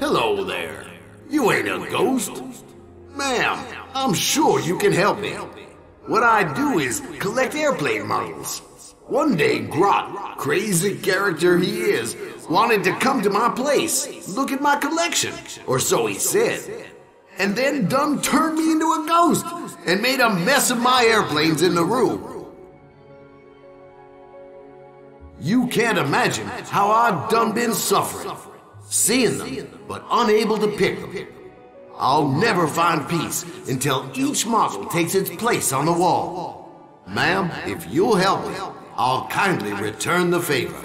Hello there. You ain't a ghost. Ma'am, I'm sure you can help me. What I do is collect airplane models. One day, Grot, crazy character he is, wanted to come to my place, look at my collection, or so he said. And then done turned me into a ghost and made a mess of my airplanes in the room. You can't imagine how I've done been suffering, seeing them, but unable to pick them. I'll never find peace until each model takes its place on the wall. Ma'am, if you'll help me, I'll kindly return the favor.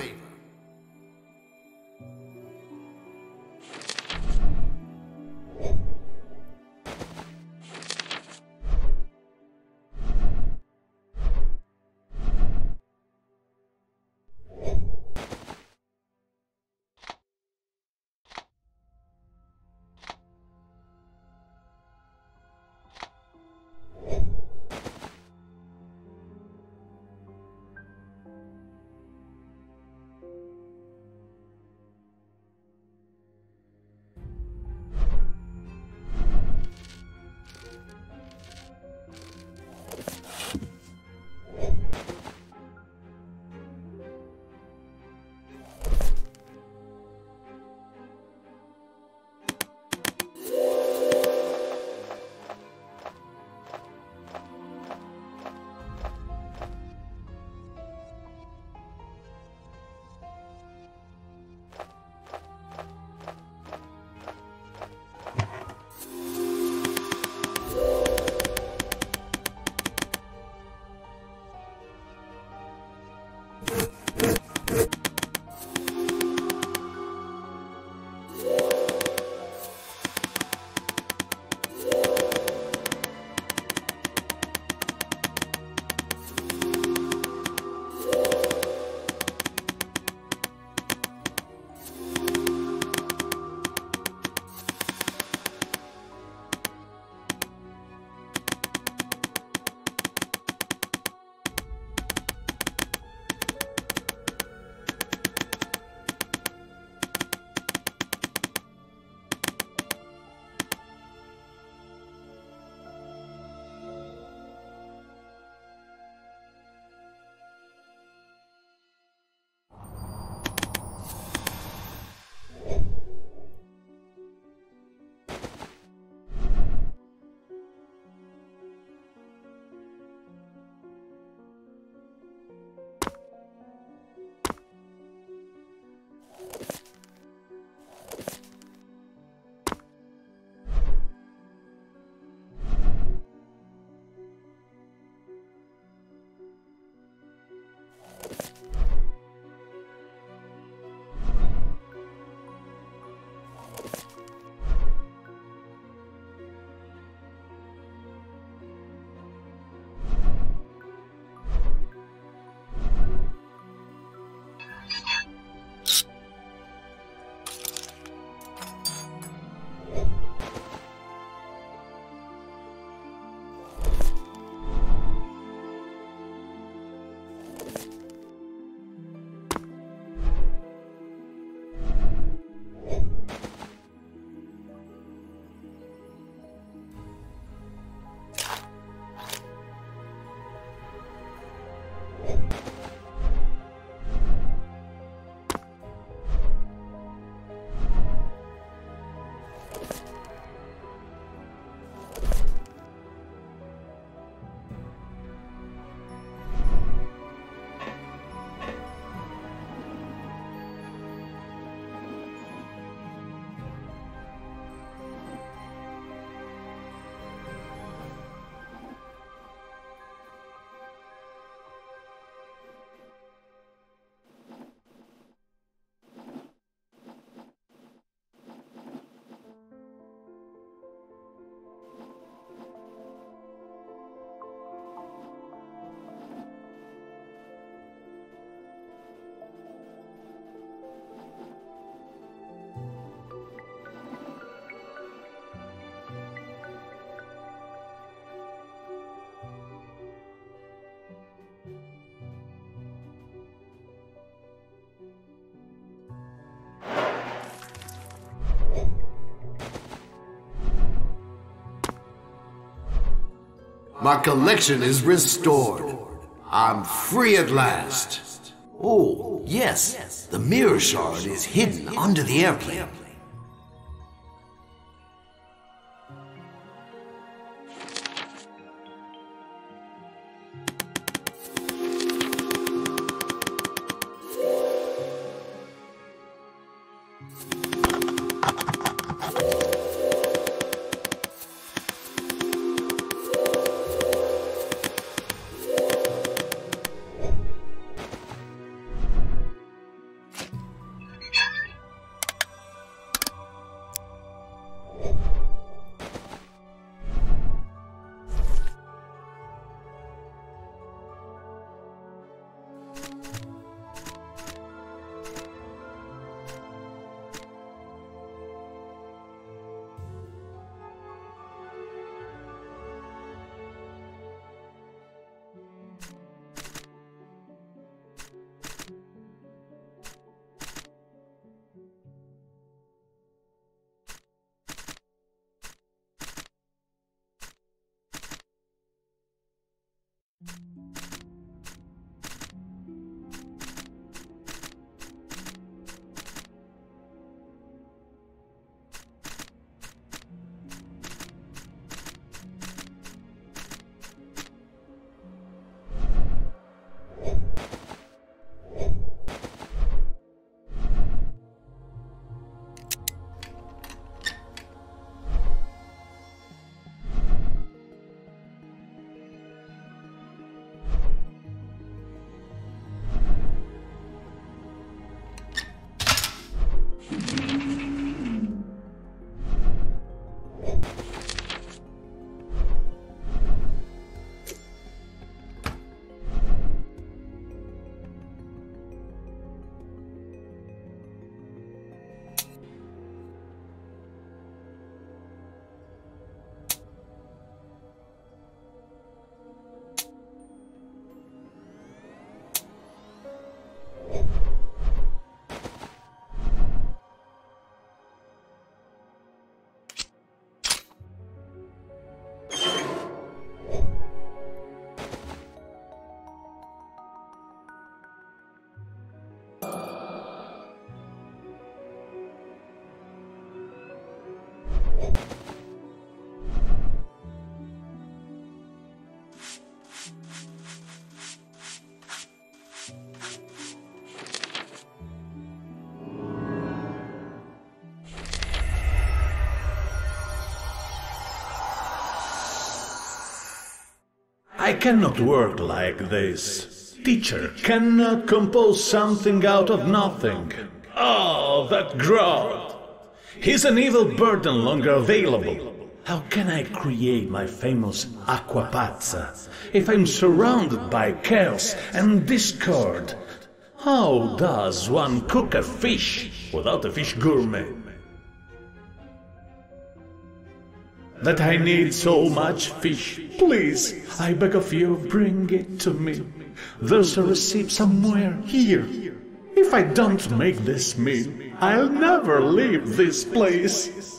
My collection is restored. I'm free at last. Oh, yes, the mirror shard is hidden under the airplane. I cannot work like this. Teacher cannot compose something out of nothing. Oh, that Grot! He's an evil bird longer available. How can I create my famous Aquapazza if I'm surrounded by chaos and discord? How does one cook a fish without a fish gourmet? That I need so much fish. Please, I beg of you, bring it to me. There's a receipt somewhere here. If I don't make this meal, I'll never leave this place.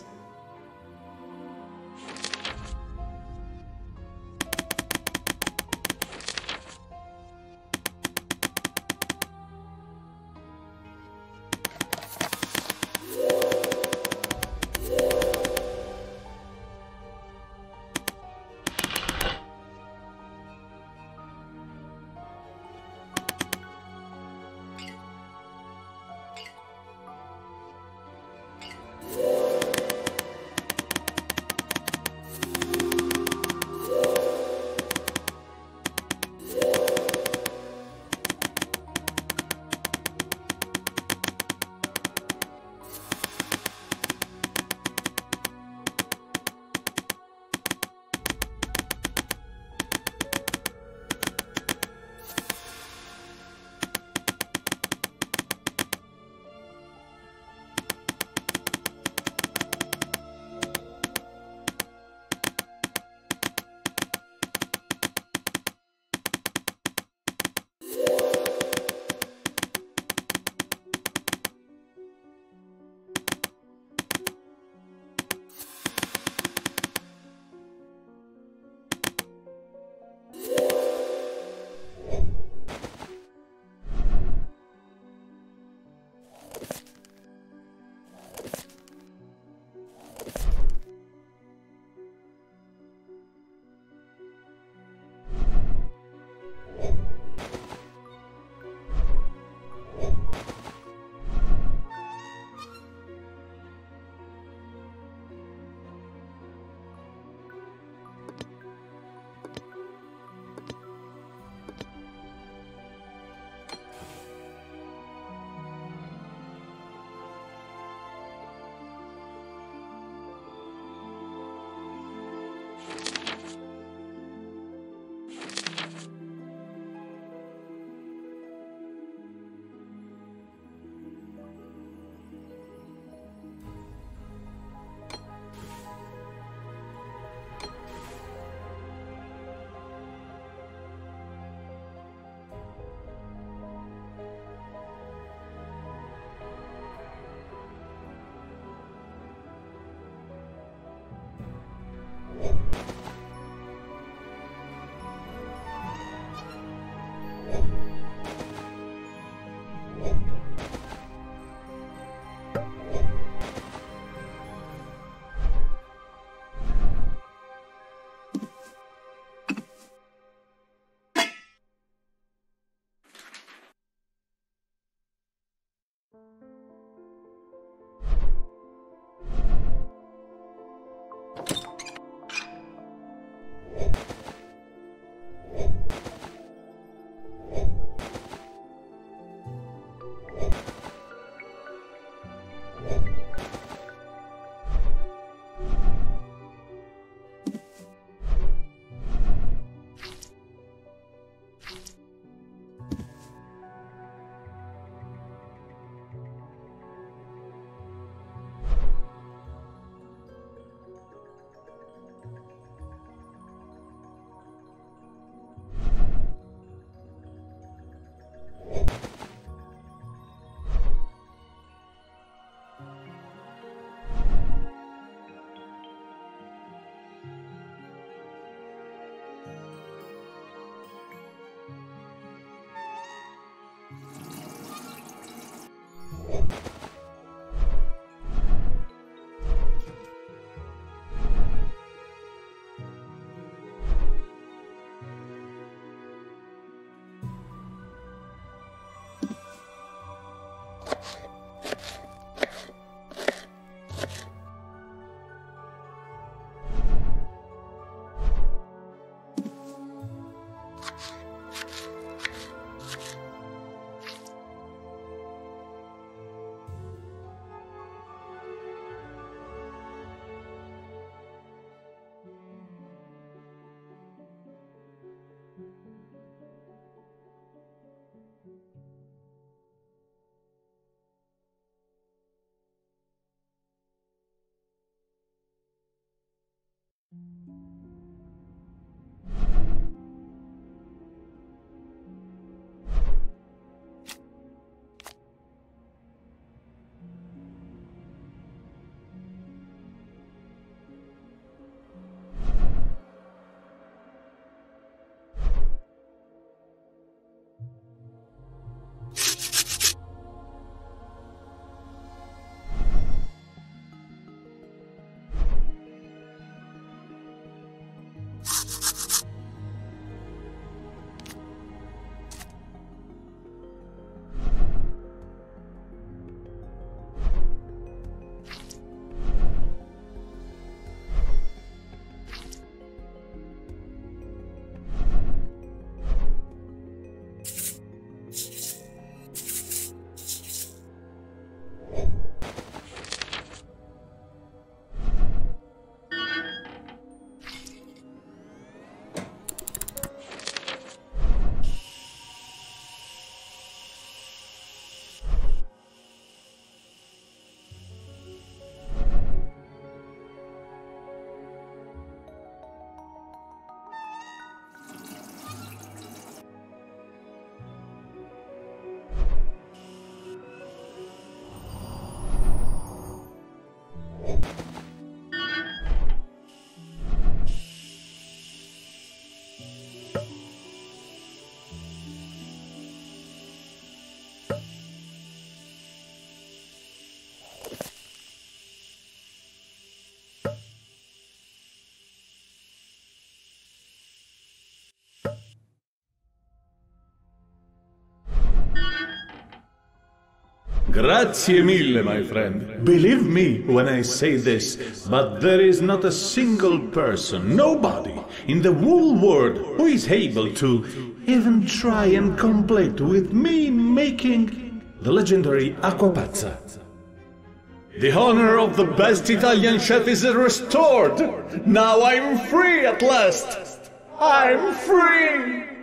Grazie mille, my friend. Believe me when I say this, but there is not a single person, nobody, in the whole world who is able to even try and complete with me making the legendary Aquapazza. The honor of the best Italian chef is restored. Now I'm free at last. I'm free.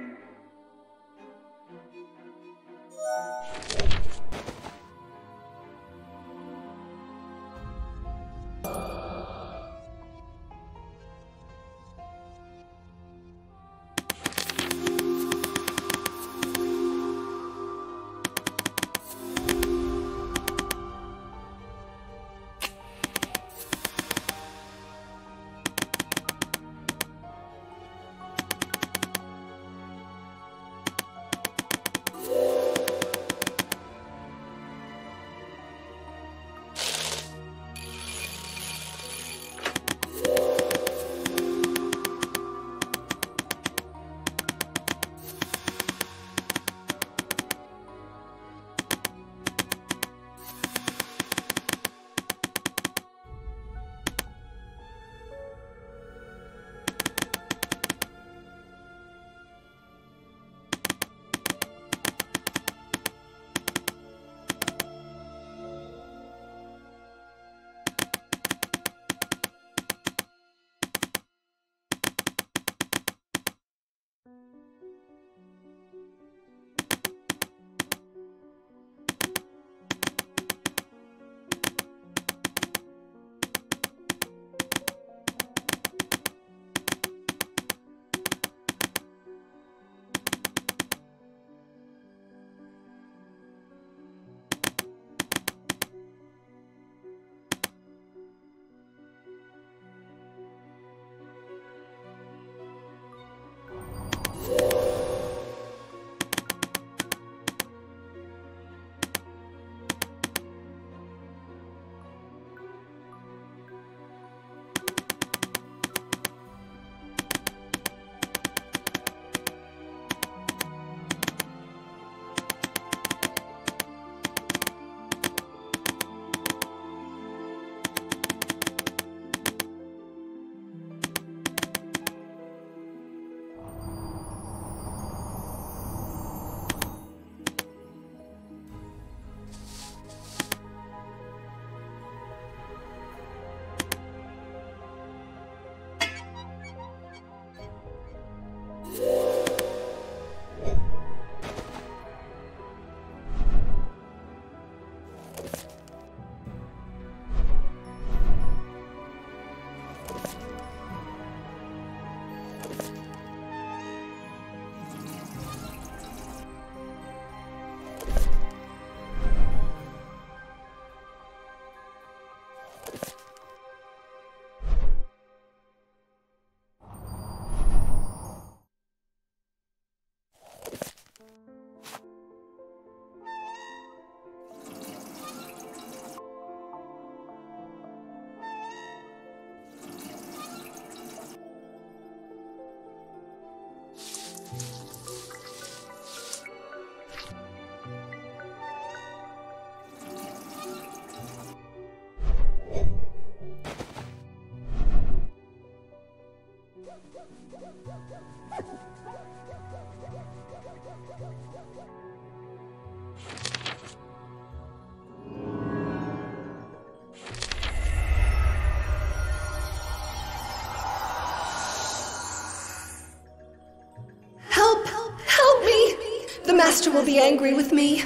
Master will be angry with me.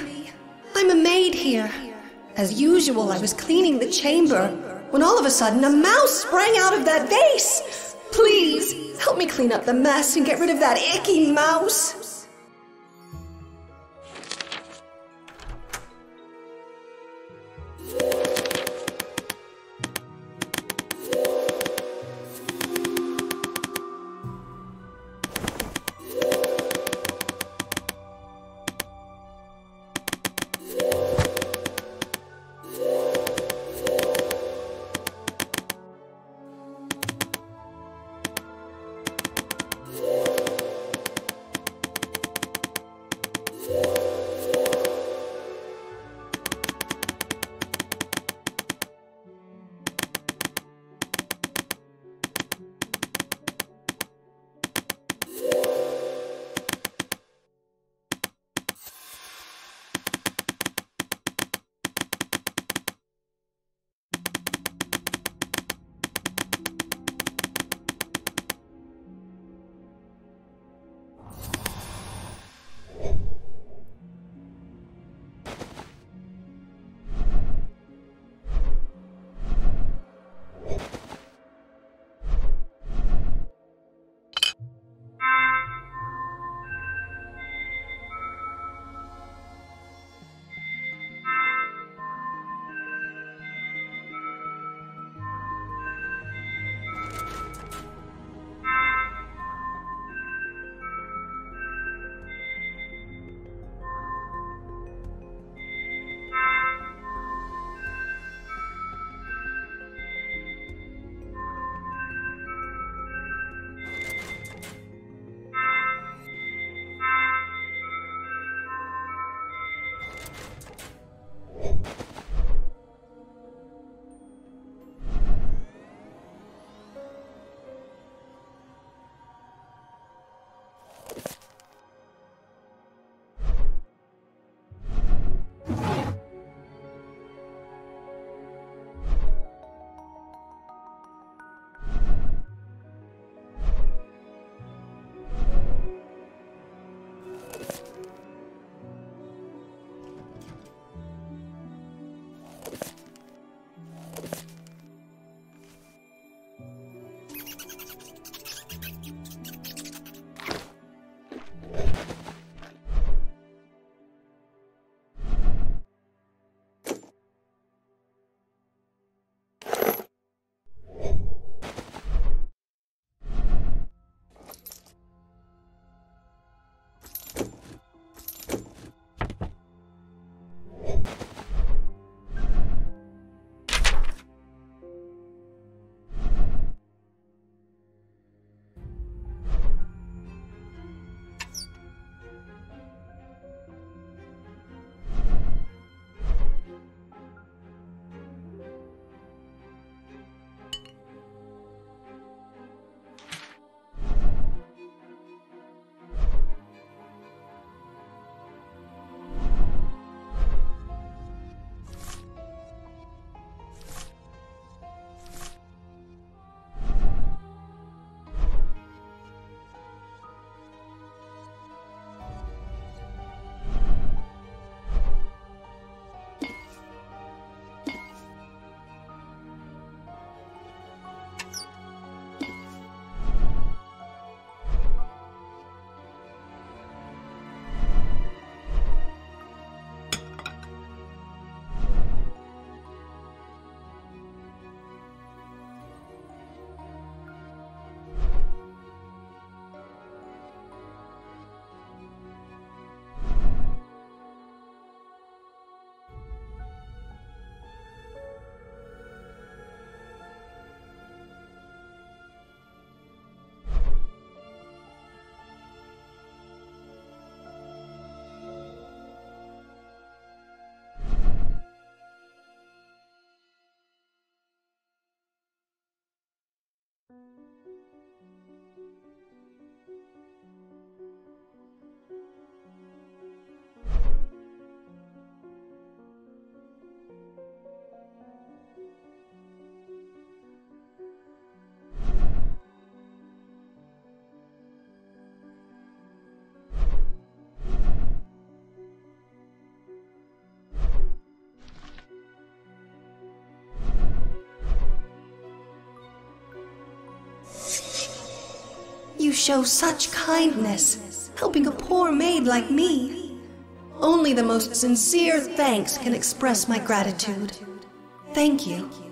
I'm a maid here. As usual, I was cleaning the chamber when all of a sudden a mouse sprang out of that vase. Please, help me clean up the mess and get rid of that icky mouse. Show such kindness, helping a poor maid like me. Only the most sincere thanks can express my gratitude. Thank you.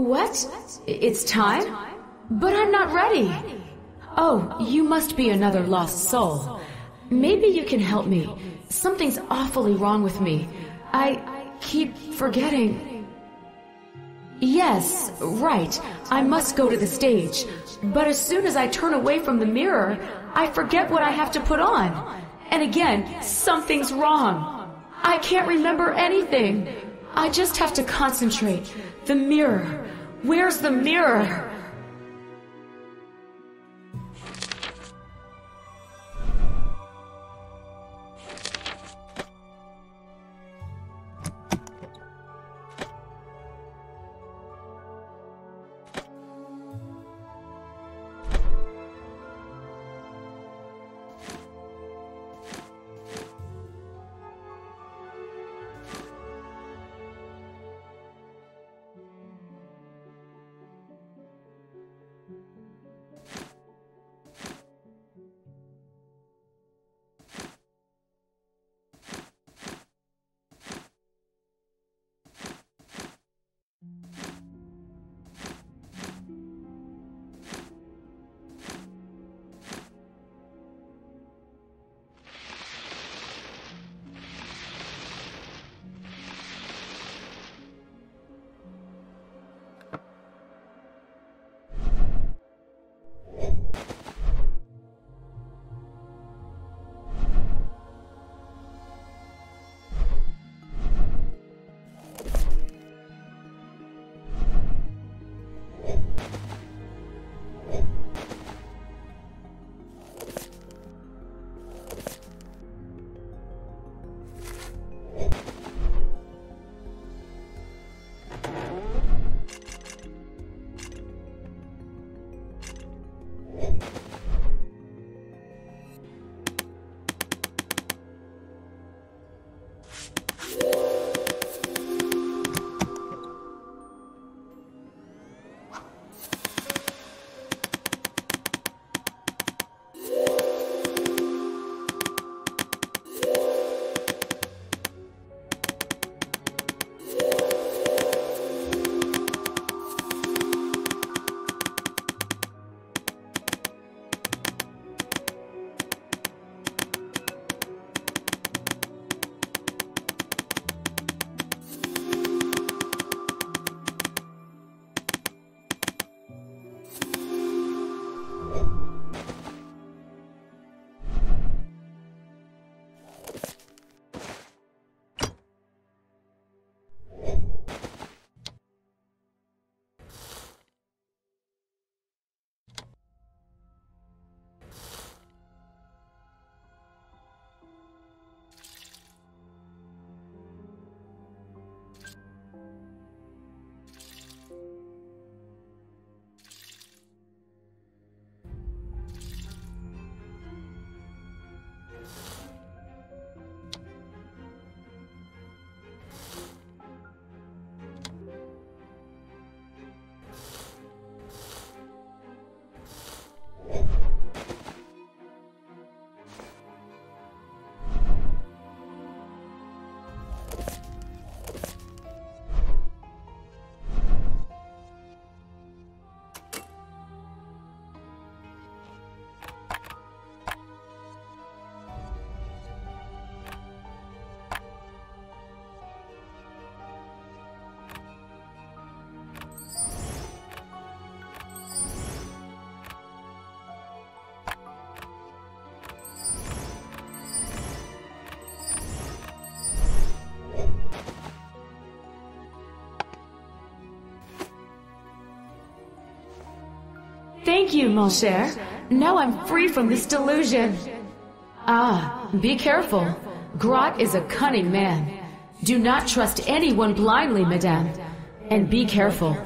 What? It's time? But I'm not ready. Oh, you must be another lost soul. Maybe you can help me. Something's awfully wrong with me. I keep forgetting. Yes, right. I must go to the stage. But as soon as I turn away from the mirror, I forget what I have to put on. And again, something's wrong. I can't remember anything. I just have to concentrate. The mirror. Where's the mirror? Thank you, mon cher. Now I'm free from this delusion. Ah, be careful. Grot is a cunning man. Do not trust anyone blindly, madame. And be careful.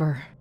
Over.